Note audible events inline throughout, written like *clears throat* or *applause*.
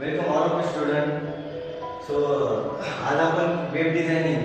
Welcome all of student so आज आपण web designing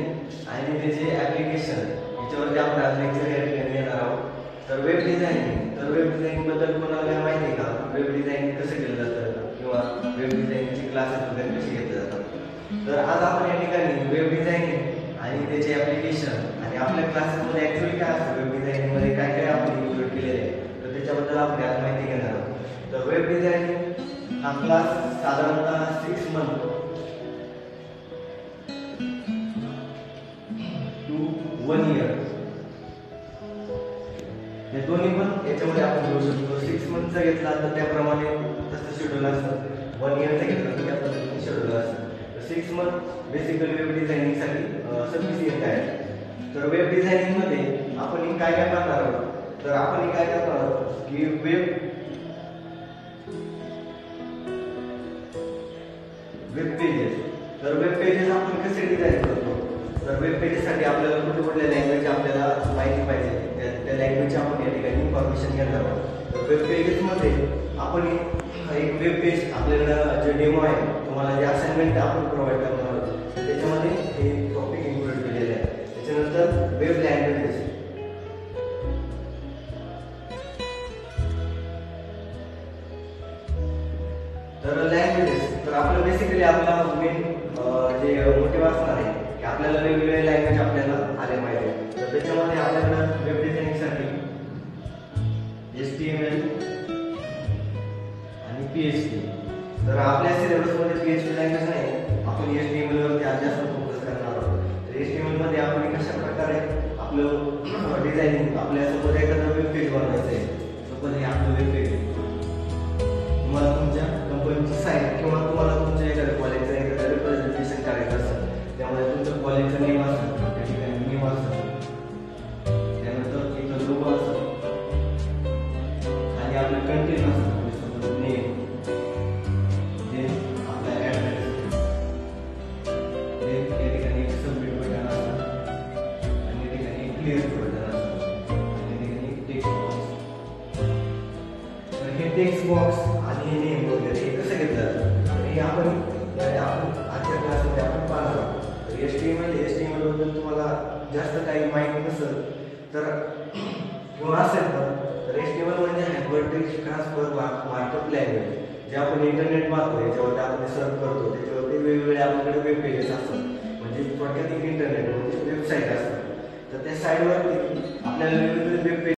आणि त्याचे ॲप्लिकेशन याच्यावरती आपण आज लेक्चर या ठिकाणी येणार आहोत. तर वेब डिझायनिंग तर वेब डिझायनिंगबद्दल कोणाला माहिती आहे का? वेब डिझायनिंग कसं केलं जातं? किंवा वेब डिझायनिंगचे क्लासेस वगैरे कसे घेतले जातात? तर आज आपण या ठिकाणी वेब डिझायनिंग आणि त्याचे ॲप्लिकेशन आणि आपल्या क्लासेसमध्ये ॲक्च्युली काय असतं? वेब डिझायनिंगमध्ये काय काय आपण इन्क्लूड केलेलं आहे? तर त्याच्याबद्दल आपण आज माहिती घेणार आहोत? तर वेब डिझायनिंग हा क्लास साधारणतः six month to one year हे दोन्ही पण याच्यामध्ये आपण घेऊ शकतो. सिक्स मंथचा घेतला तर त्याप्रमाणे तसं शेड्यूल असतं. वन इयरचा घेतला तर त्या पद्धतीने शेड्यूल असतं. सिक्स मंथ बेसिकली वेब डिझायनिंगसाठी सर्व्हिस येत आहे तर वेब डिझायनिंगमध्ये आपण हे काय काय करणार आहोत? तर आपण काय करणार आहोत? की वेब वेब पेजेस तर वेब पेजेस आपण कसे डिझाईन करतो? तर वेब पेजेससाठी आपल्याला कुठे कुठल्या लँग्वेज आपल्याला माहिती पाहिजे? त्या त्या लँग्वेजची आपण या ठिकाणी इन्फॉर्मेशन घेणार आहोत. तर वेब पेजेसमध्ये आपण एक- वेब पेज आपल्याकडं जे डेमो आहे तुम्हाला जे असाइनमेंट आपण प्रोव्हाइड करणार आहोत तर त्याच्यामध्ये हे टॉपिक इन्क्लूड केलेले आहे. त्याच्यानंतर वेब लँग्वेजेस तर लँग्वेजेस तर आपलं बेसिकली आपला मेन जे मोटिव्ह असणार आहे की आपल्याला वेगवेगळे लँग्वेज आपल्याला आले पाहिजे. तर त्याच्यामध्ये आपल्याला वेब डिझायनिंगसाठी एस टी एम एल आणि पी एच डी. तर आपल्या सिलेबसमध्ये पी एच डी लँग्वेज नाही आपण एस टी एम एलवरती आज जास्त फोकस करणार आहोत. तर एस टी एम एलमध्ये आपण कशा प्रकारे आपलं *clears throat* डिझायनिंग आपल्यासोबत एखादं वेब पेज आपलं कंटेन कंटेंट असेल नेम देन आपला ॲड्रेस देन या ठिकाणी एक सबमिट बटन असतं आणि या ठिकाणी क्लिअर बटन असेल आणि या ठिकाणी टेक्स्ट बॉक्स तर हे टेक्स्ट बॉक्स आणि हे नेम वगैरे हे कसं घेतलं जातं हे आपण आपण आजच्या क्लासमध्ये आपण पाहणार आहोत तर S T M L S T M एलबद्दल तुम्हाला जास्त काही माहिती नसेल तर किंवा असेल तर रेस्टेबल टी म्हणजे हायपरटेक्स्ट ट्रान्सफर मार्कअप लँग्वेज जे आपण इंटरनेट पाहतो याच्यावरती आपण सर्च करतो त्याच्यावरती वेगवेगळे आपल्याकडे वेब पेजेस असतात. म्हणजे थोडक्यात एक इंटरनेट म्हणजे वेबसाईट असतात. तर त्या साईटवरती आपल्याला वेगवेगळे वेब पेज